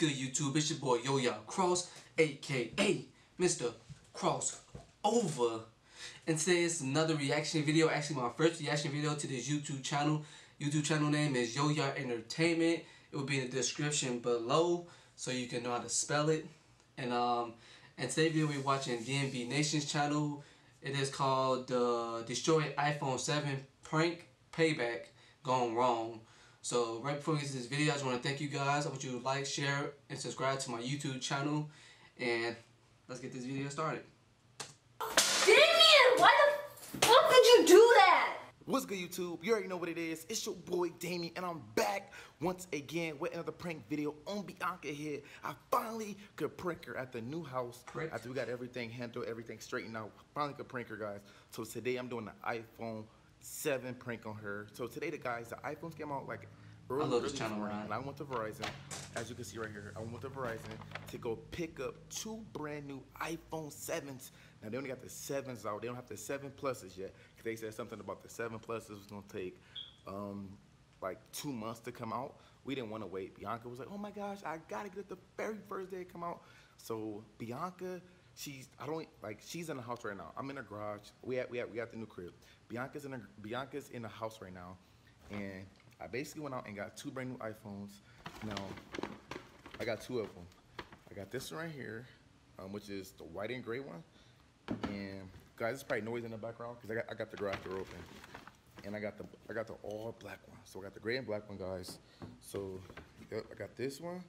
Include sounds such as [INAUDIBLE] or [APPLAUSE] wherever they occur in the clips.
good YouTube? It's your boy Yo Ya Cross, aka Mr. Cross Over. And today is another reaction video, actually my first reaction video to this YouTube channel. YouTube channel name is Yo Ya Entertainment. It will be in the description below so you can know how to spell it. And um and today video we're watching D&B Nation's channel. It is called the uh, Destroy iPhone 7 Prank Payback Gone Wrong. So right before we get to this video, I just want to thank you guys. I want you to like, share, and subscribe to my YouTube channel. And let's get this video started. Damien, why the fuck did you do that? What's good YouTube? You already know what it is. It's your boy Damien and I'm back once again with another prank video on Bianca here. I finally could prank her at the new house Prank. after we got everything handled, everything straightened out. Finally could prank her guys. So today I'm doing the iPhone 7 prank on her. So today the guys, the iPhones came out like early, I love this channel, morning, and I went to Verizon, as you can see right here, I went to Verizon to go pick up two brand new iPhone 7s. Now they only got the 7s out. They don't have the 7 pluses yet. 'cause they said something about the 7 pluses was gonna take um, like two months to come out. We didn't want to wait. Bianca was like, "Oh my gosh, I gotta get it the very first day it come out." So Bianca, she's I don't like she's in the house right now. I'm in her garage. We at we at we at the new crib. Bianca's in her, Bianca's in the house right now, and I basically went out and got two brand new iPhones. Now I got two of them. I got this one right here, um, which is the white and gray one. And guys, it's probably noise in the background because I got I got the garage door open, and I got the I got the all black one. So I got the gray and black one, guys. So yep, I got this one,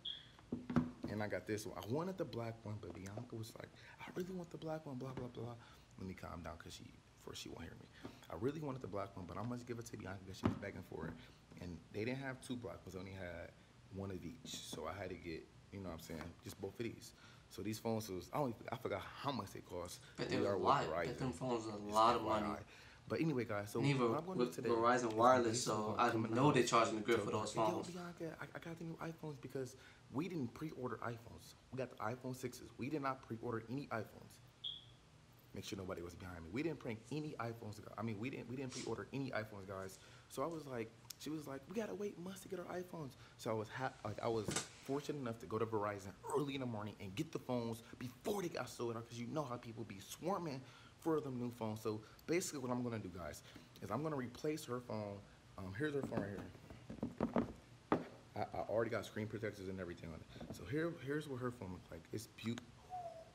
and I got this one. I wanted the black one, but Bianca was like, I really want the black one. Blah blah blah. Let me calm down because she before she won't hear me. I really wanted the black one, but I must give it to Bianca because she was begging for it. And they didn't have two black ones; only had one of each. So I had to get, you know, what I'm saying, just both of these. So these phones was I don't I forgot how much they cost. But was are lot. Verizon. Bet them phones was a lot of money. But anyway, guys, so what I'm gonna do with today Verizon Wireless, so I know they're charging the good So, for those phones. yo. Bianca, I, I got the new iPhones because we didn't pre-order iPhones. We got the iPhone 6s. We did not pre-order any iPhones. Make sure nobody was behind me. We didn't prank any iPhones. I mean, we didn't we didn't pre-order any iPhones, guys. So I was like, she was like, we gotta wait months to get our iPhones. So I was like, I was fortunate enough to go to Verizon early in the morning and get the phones before they got sold out, because you know how people be swarming for them new phone. So basically, what I'm gonna do, guys, is I'm gonna replace her phone. Um, here's her phone right here. I, I already got screen protectors and everything on it. So here, here's what her phone looks like. It's beautiful.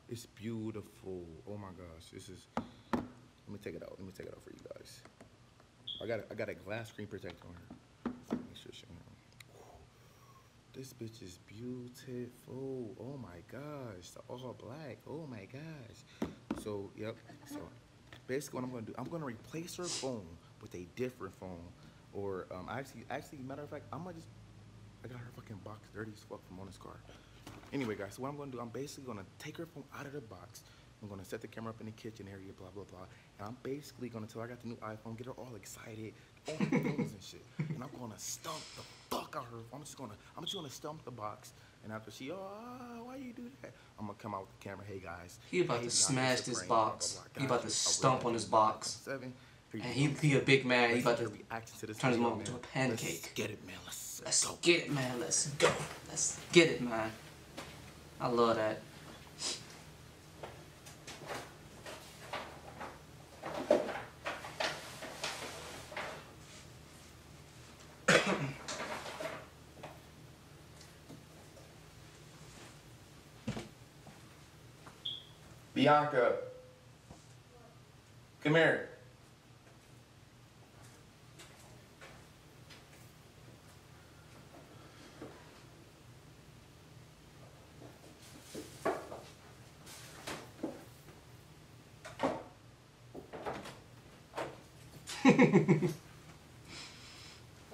It's beautiful. Oh my gosh, this is. Let me take it out. Let me take it out for you guys. I got a, I got a glass screen protector on her. Make sure she. This bitch is beautiful. Oh my gosh, the all black. Oh my gosh. So yep. So basically, what I'm gonna do, I'm gonna replace her phone with a different phone, or um, actually, actually, matter of fact, I'm gonna just. I got her fucking box dirty as fuck from on this car. Anyway, guys, so what I'm gonna do, I'm basically gonna take her phone out of the box. I'm gonna set the camera up in the kitchen area, blah blah blah. And I'm basically gonna tell her I got the new iPhone, get her all excited, all things and shit. And I'm gonna stump the fuck out her. I'm just gonna, I'm just gonna stump the box. And after she, oh, ah, why you do that? I'm gonna come out with the camera. Hey guys, He about hey, to smash this prank, blah, blah, box. blah. He about to stomp on his like box. Seven. And he, he a big man. He about to to this turn his mom into a pancake. Let's get it, man. Let's, Let's go. get it, man. Let's go. Let's get it, man. I love that. Bianca, come here. [LAUGHS]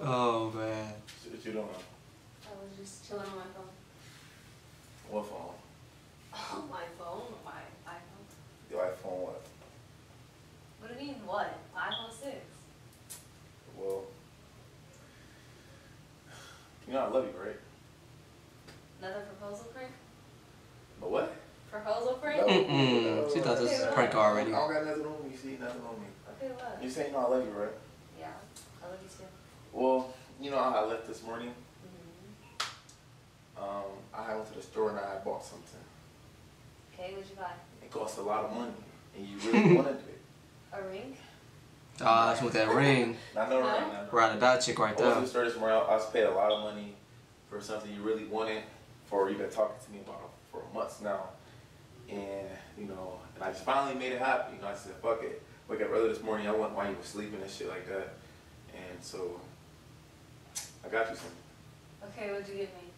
Oh man. What you doing? I was just chilling on my phone. What phone? Oh, my phone? My iPhone? Your iPhone what? What do you mean, what? My iPhone 6. Well, you know I love you, right? Another proposal prank? But what? Proposal prank? No. Mm-mm. She thought this was a prank already. I don't got nothing on me. See, nothing on me. Okay, what? You say you know I love you, right? Yeah, I love you too. Well, you know how I left this morning. Mm-hmm. Um, I went to the store and I bought something. Okay, what'd you buy? It cost a lot of money, and you really wanted it. A ring? Ah, that's with that ring. I know, Huh? right now. Ride or die chick right I went there. the this morning. I was paid a lot of money for something you really wanted, for you've been talking to me about for months now, and you know, and I just finally made it happen. You know, I said, "Fuck it." Wake up early this morning. I went while you were sleeping and shit like that, and so I got you something. Okay, what'd you give me?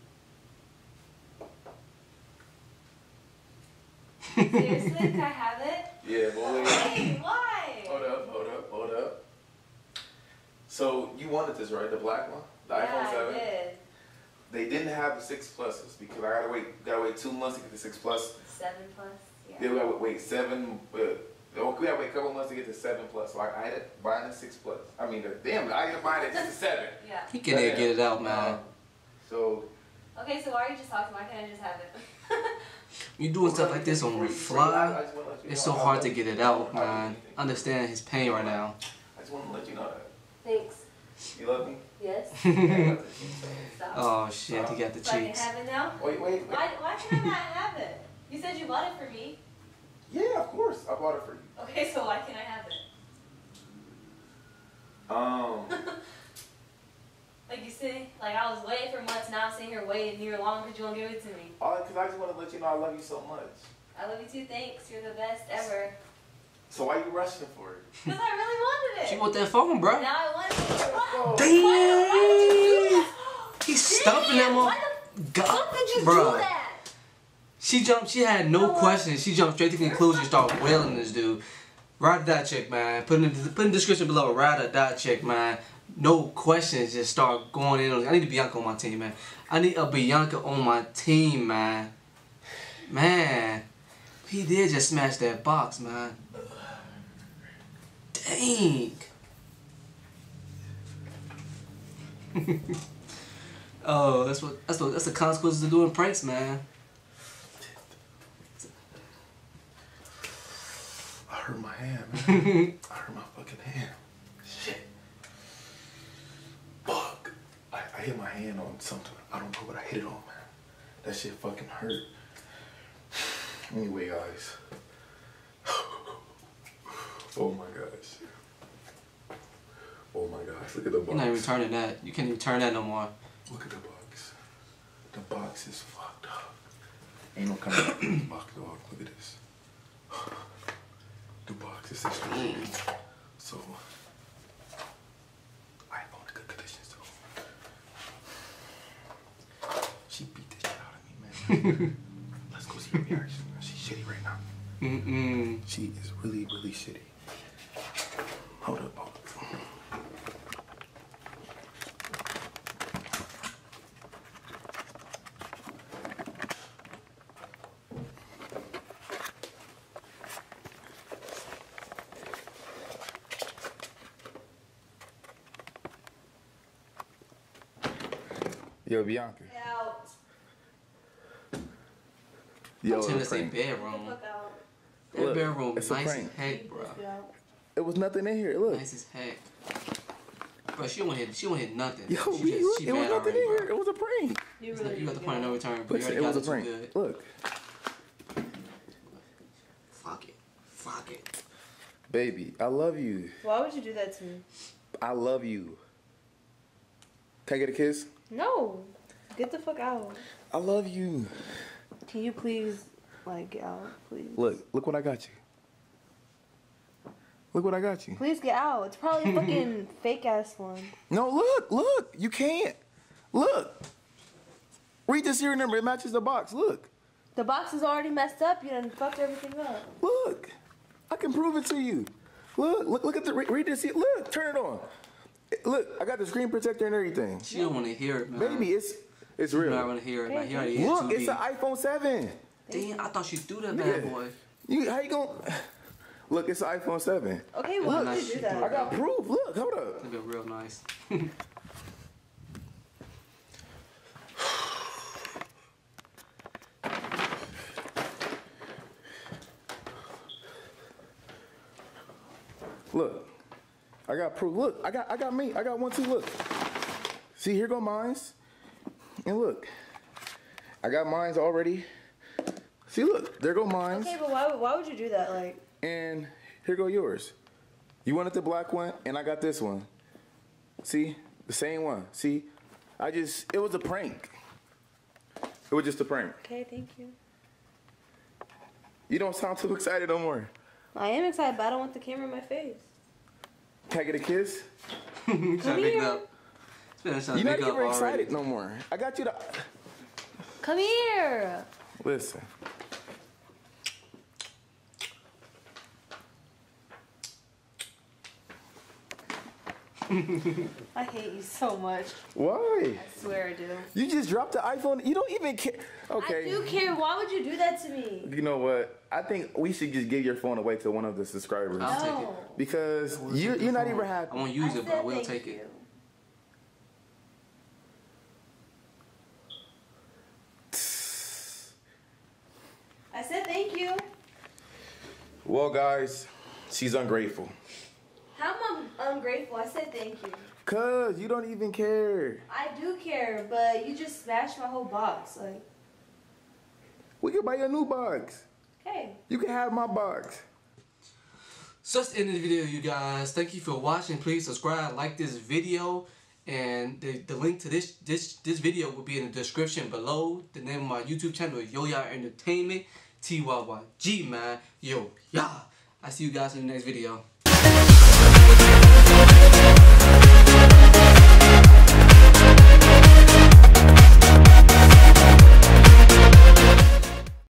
[LAUGHS] Seriously? Can I have it? Yeah, boy. Hey, why? hold up, hold up, hold up. So you wanted this, right? The black one, the yeah, iPhone I Seven. did. They didn't have the six pluses because I gotta wait, gotta wait two months to get the six plus. Seven plus? Yeah. Then we gotta wait seven. Uh, we gotta wait a couple months to get to seven plus. So I, I had to buy the six plus. I mean, the, damn, I had to buy it just to seven. [LAUGHS] Yeah. He can't get it out, man. Um, so Okay, so why are you just talking? Why can't I just have it? [LAUGHS] You doing stuff like this on the fly, it's so hard to get it out, man. Understand his pain right now. I just want to let you know that. Thanks. You love me? Yes? [LAUGHS] Stop. Oh shit, he got the so I can cheeks. have it now? Wait, wait, wait. Why, why can I not have it? You said you bought it for me. Yeah, of course. I bought it for you. Okay, so why can't I have it? Um, [LAUGHS] Like you see, like I was waiting for months, now I'm sitting here waiting year long because you won't give it to me. all because I just want to let you know I love you so much. I love you too, thanks. You're the best ever. So why you rushing for it? [LAUGHS] Because I really wanted it. She want that phone, bro. Now I want it. Why, Damn. why, why did you do that? He's stumping them Damn, on. Why God, fuck did you bruh. do that? She jumped. She had no No. questions. She jumped straight to conclusion. Started wailing this dude. Ride or die chick, man. Put in the, put in the description below. Ride or die chick, man. No questions. Just start going in. on- I need a Bianca on my team, man. I need a Bianca on my team, man. Man, he did just smash that box, man. Dang. [LAUGHS] oh, that's what that's what that's the consequences of doing pranks, man. I hurt my hand, man. [LAUGHS] I hurt my fucking hand. Shit. Fuck. I, I hit my hand on something. I don't know what I hit it on, man. That shit fucking hurt. [SIGHS] Anyway, guys. Oh my gosh. Oh my gosh. Look at the box. You're not even returning that. You can't even turn that no more. Look at the box. The box is fucked up. Ain't no [COUGHS] coming out of this box, dog. Look at this. [SIGHS] The box is extremely so. iPhone in good conditions too. She beat the shit out of me, man. [LAUGHS] Let's go see her reaction. She's shitty right now. Mm-mm. She is really, really shitty. Hold up, hold up. Yo, Bianca. Out. Yo, I'm telling it's to a say bedroom. That Look, bedroom it's nice as prank. heck, bro. Get. It was nothing in here. Look. Nice as heck. Bro, she won't hit. She won't hit nothing. Yo, she we, just, she it was bad nothing already, in bro. here. It was a prank. You It's not- You got the need point of no return, but you already it was a too prank. good. Look, Fuck it. Fuck it. baby, I love you. Why would you do that to me? I love you. Can I get a kiss? No. Get the fuck out. I love you. Can you please, like, get out, please? Look, look what I got you. Look what I got you. Please get out. It's probably a fucking [LAUGHS] fake ass one. No, look, look. You can't. Look. Read the serial number. It matches the box. Look. The box is already messed up. You done fucked everything up. Look. I can prove it to you. Look, look, look at the read the se- Look, turn it on. Look, I got the screen protector and everything. She don't want to hear it, man. Baby, it's it's She not want to hear it, man. He already hit Look, too it's an iPhone 7. Damn, I thought she threw that Yeah. bad boy. You how you going Look, it's an iPhone 7. Okay, Look, well, nice you do that. I got proof. Look, hold up. That'd been real nice. [SIGHS] Look. I got proof. Look, I got I got me. I got one too. Look. See, here go mines. And look. I got mines already. See, look, there go mines, Okay, but why, why would you do that? Like, and here go yours. You wanted the black one, and I got this one. See, the same one. See, I just, it was a prank. It was just a prank. okay, thank you. You don't sound too excited no more. I am excited, but I don't want the camera in my face. Can I get a kiss? [LAUGHS] Trying to make it here. up. You're not make up even already. excited no more. I got you to. Come here. Listen. [LAUGHS] I hate you so much. Why? I swear I do. You just dropped the iPhone. You don't even care. Okay. I do care. Why would you do that to me? You know what? I think we should just give your phone away to one of the subscribers I'll take it. Oh. Because We'll you take you're not phone. even happy. I won't use I it, but I will take you. it. I said thank you. Well, guys, she's ungrateful. How am I ungrateful? I said thank you. Cause you don't even care. I do care, but you just smashed my whole box. Like, We can buy you a new box. okay. You can have my box. So that's the end of the video, you guys. Thank you for watching. Please subscribe, like this video, and the, the link to this this this video will be in the description below. The name of my YouTube channel is Yo Ya Entertainment, T Y Y G man. Yo Ya. I see you guys in the next video.